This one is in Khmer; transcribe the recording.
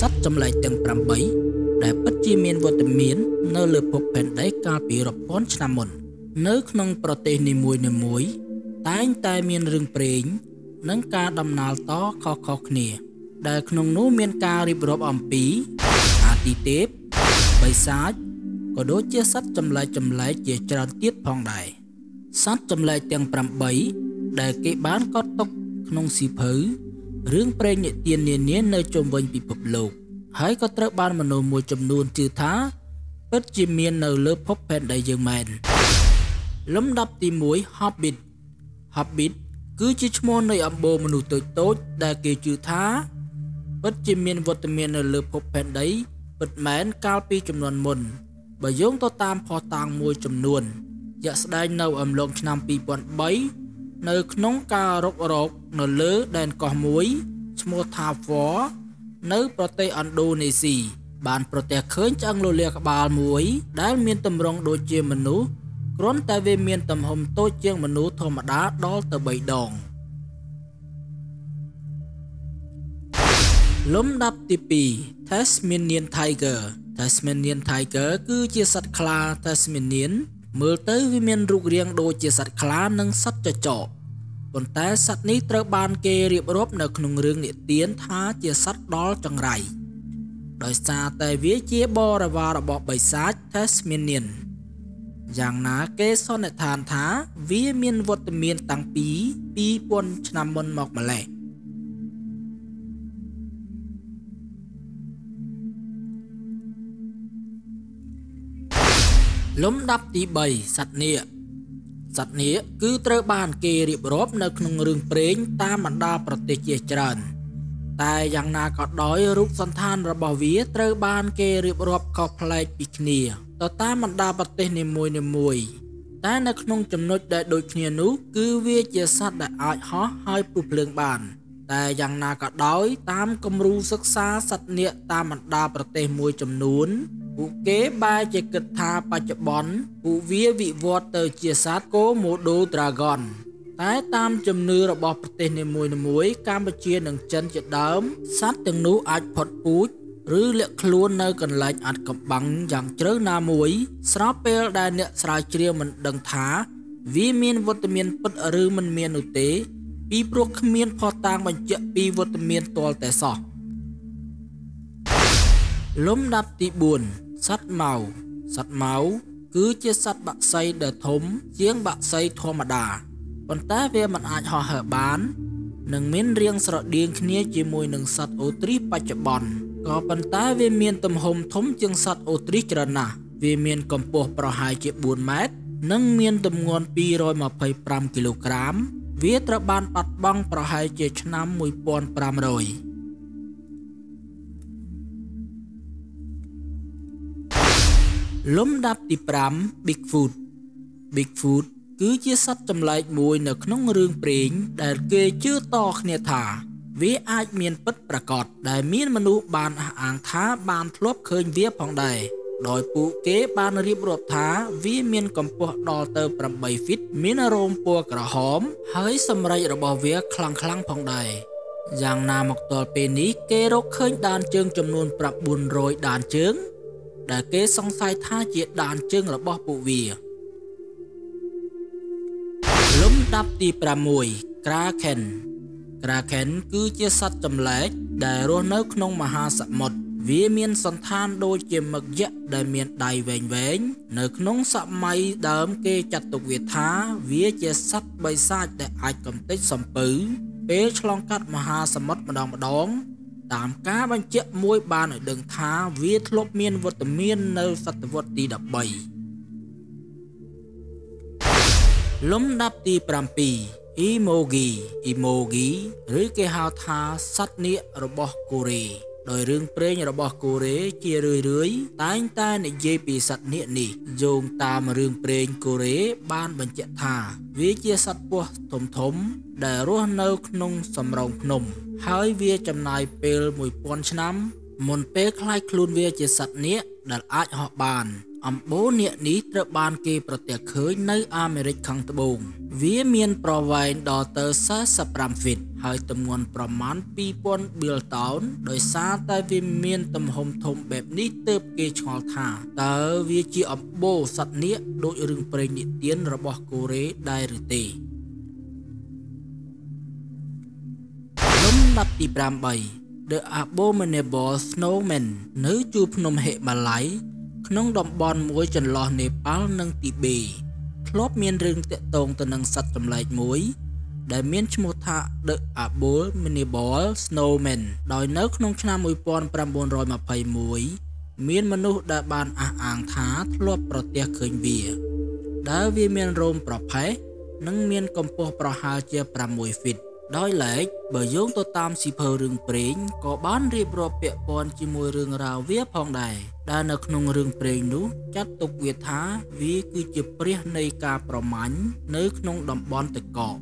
សត្វចម្លែកទាំង8ដែលពិតជាមានវត្តមាន នៅលើភពផែនដីកាលពីរាប់ពាន់ឆ្នាំមុន នៅក្នុងប្រទេសនីមួយៗតែងតែមានរឿងព្រេងនិងការដំណាលតខុសៗគ្នា ដែលក្នុងនោះមានការរៀបរាប់អំពី អាទិទេពបិសាចក៏ដូចជាសត្វចម្លែកចម្លែកជាច្រើនទៀតផងដែរសត្វចម្លែកទាំង8ដែលគេបានកត់ទុកក្នុងសៀវភៅរឿងព្រេងនិទាននានានៅជុំវិញពិភពលោក ហើយក៏ត្រូវបានមនុស្សមួយចំនួនជឿថាពិតជាមាននៅលើភពផែនដីយើងមែនលំដាប់ទី1 Hobbit Hobbit គឺជាឈ្មោះនៃអំបូរមនុស្សតូចតូចដែលគេជឿថាពិតជាមានវត្តមាននៅលើភពផែនដីពិតមែនកាលពីចំនួនមុន បើយោងទៅតាមផុសតាងមួយចំនួនជាក់ស្ដែងនៅអំឡុងឆ្នាំ2003នៅក្នុងការរុករកនៅលើដែនកោះមួយឈ្មោះថា For នៅប្រទេសឥណ្ឌូនេស៊ីបានប្រទះឃើញឆ្អឹងលលាក្បាលមួយ ដែលមានទម្រង់ដូចជាមនុស្សគ្រាន់តែវាមានទំហំតូចជាងមនុស្សធម្មតាដល់ទៅ3ដងលំដាប់ទី2 Tasmanian Tiger Tasmanian Tiger គឺជាសត្វខ្លា Tasmanian មើលទៅវាមានរូបរាងដូចជាសត្វខ្លានិងសត្វចចក ប៉ុន្តែសត្វនេះត្រូវបានគេរៀបរាប់នៅក្នុងរឿងនិទានថាជាសត្វដល់ចង្រៃដោយសារតែវាជាបរិវាររបស់បិសាច Tasmanian យ៉ាងណាគេសន្និដ្ឋានថាវាមានវត្តមានតាំងពី2000ឆ្នាំមុនមកម្ល៉េះលំដាប់ទី3សត្វនាគស ត្វនាគគឺត្រូវបានគេរៀបរាប់នៅក្នុងរឿងព្រេងតាមបណ្ដាប្រទេសជាច្រើនតែយ៉ាងណាក៏ដោយរូបសន្តានរបស់វាត្រូវបានគេរៀបរាប់ខុសប្លែកពីគ្នាទៅតាមបណ្ដាប្រទេសនីមួយៗតែនៅក្នុងចំណុចដែលដូចគ្នានោះគឺវាជាសត្វដែលអាចហោះហើយពុះភ្លើងបាន តែយ៉ាងណាក៏ដោយតាមគំរូសិក្សាសត្វនាគតាមបណ្ដាប្រទេសមួយចំនួន ពួកគេបែរជាគិតថាបច្ចុប្បន្នពួកវាវិវត្តទៅជាសត្វ Komodo Dragon តែតាមជំនឿរបស់ប្រទេសនីមួយៗកម្ពុជានិងចិនជាដើមសត្វទាំងនោះអាចផុតពូជឬលាក់ខ្លួននៅកន្លែងអាត់កំបាំងយ៉ាងជ្រៅណាមួយ ស្របពេលដែលអ្នកស្រាវជ្រាវមិនដឹងថា វាមានវត្តមានពិតឬមិនមាននោះទេ ពីព្រោះគ្មានភស្តុតាងបញ្ជាក់ពីវត្តមានទាល់តែសោះ លំដាប់ទី4សត្វម៉ៅសត្វម៉ៅគឺជាសត្វបក្សីដែលធំ ជាងបក្សីធម្មតាប៉ុន្តែវាមិនអាចហោះហើរបាន និងមានរាងស្រដៀងគ្នាជាមួយនឹងសត្វអូទ្រីសបច្ចុប្បន្នក៏ប៉ុន្តែវាមានទំហំធំជាងសត្វអូទ្រីសច្រើនណាស់វាមានកម្ពស់ប្រហែលជា4ម៉ែត្រនិងមានទម្ងន់225គីឡូក្រាម វាត្រូវបានបាត់បង់ប្រហែលជាឆ្នាំ1500 លំដាប់ទី5 Bigfoot Bigfoot គឺជាសត្វចម្លែកមួយនៅក្នុងរឿងព្រេងដែលគេជឿតគ្នាថា វាអាចមានពិតប្រាកដដែលមានមនុស្សបានអះអាងថាបានធ្លាប់ឃើញវាផងដែរដោយពួកគេបានរៀបរាប់ថាវាមានកម្ពស់ដល់ទៅ8ហ្វីតមានរោមពណ៌ក្រហម ហើយសម្រេចរបស់វាខ្លាំងខ្លាំងផងដែរយ៉ាងណាមកទល់ពេលនេះគេរកឃើញដានជើងចំនួន900ដានជើង ដែលគេសង្ស័យថាជាដានជើងរបស់ពួកវាលំដាប់ទី6 Kraken Kraken គឺជាសត្វចម្លែកដែលរស់នៅក្នុងមហាសមុទ្រវាមានសន្តានដូចជាមឹកយក្សដែលមានដៃវែងវែងនៅក្នុងសម័យដើមគេចាត់ទុកវាថា វាជាសត្វបិសាចដែលអាចកំទេចសំពៅពេលឆ្លងកាត់មហាសមុទ្រម្ដងម្ដង តាមការបញ្ជាក់មួយបានឲ្យដឹងថាវាធ្លាប់មានវត្តមាននៅសតវត្សទី13លំដាប់ទី7 Emogi Emogi ឬគេហៅថាសត្វនាគរបស់កូរ៉េ ដោយរឿងព្រេងរបស់កូរ៉េជារឿយរឿយតែងតែនិយាយពីសត្វនាគនេះយោងតាមរឿងព្រេងកូរ៉េបានបញ្ជាក់ថា វាជាសត្វពស់ធំធំដែលរស់នៅក្នុងសំរោងភ្នំហើយវាចំណាយពេល1000ឆ្នាំមុនពេលคล้ายខ្លួនវាជាសត្វនាគដែលអាចហោះបាន អំបូរនាគនេះត្រូវបានគេប្រទះឃើញនៅអាមេរិកខាងត្បូង វាមានប្រវែងដល់ទៅ45ហ្វីតហើយទម្ងន់ប្រមាណ2000 billion ដោយសារតែវាមានទំហំធំបែបនេះទើបគេឆ្ងល់ថាតើវាជាអំបូរសត្វនាគដូចរឿងព្រេងនិទានរបស់កូរ៉េដែរឬទេលំដាប់ទី8 The Abominable Snowman នៅជួរភ្នំហេម៉ាឡៃ ក្នុងតំបន់មួយចន្លោះនេប៉ាល់និងទីបេធ្លាប់មានរឿងតាក់ទងទៅនឹងសត្វចម្លែកមួយ ដែលមានឈ្មោះថា The Abominable Snowman ដោយនៅក្នុងឆ្នាំ1921មានមនុស្សដែលបានអះអាងថាធ្លាប់ប្រទះឃើញវាដែលវាមានរោមប្រផេះនិងមានកម្ពស់ប្រហែលជា6ហ្វីត ដោយឡែកបើយោងទៅតាមស៊ីភៅរឿងព្រេងក៏បានរៀបរាប់ពាក់ព័ន្ធជាមួយរឿងរ៉ាវវាផងដែរដែលនៅក្នុងរឿងព្រេងនោះចាត់ទុកវាថាវាគឺជាព្រះនៃការប្រមាញ់នៅក្នុងតំបន់ទឹកកក